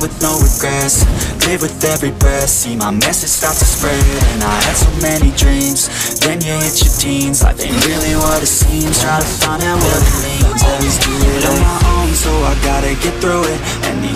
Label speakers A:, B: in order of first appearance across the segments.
A: with no regrets. Live with every breath, see my message start to spread. And I had so many dreams, then you hit your teens. Life ain't really what it seems, try to find out what it means. Always do it on my own, so I gotta get through it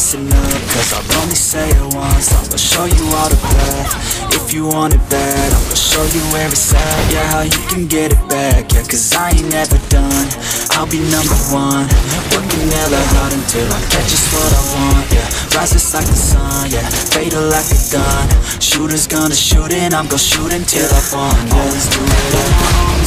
A: listen up, cause I'll only say it once, I'm gonna show you all the path, if you want it bad, I'm gonna show you where it's at, yeah, how you can get it back, yeah, cause I ain't never done, I'll be number one, working hella hard until I get just what I want, yeah, rises like the sun, yeah, fatal like a gun, shooters gonna shoot and I'm gonna shoot until I fall, always do it. own,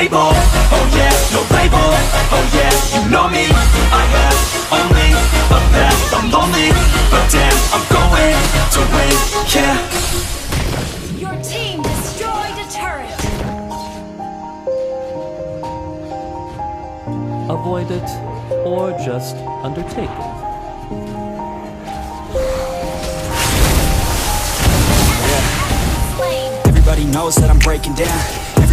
A: Yeah, I'm stable, oh yeah, no label, oh yeah, you know me, I have only a path, I'm lonely, but damn, I'm going to win, yeah.
B: Your team destroyed a turret.
C: Avoid it, or just undertake it.
B: Slain.
A: Everybody knows that I'm breaking down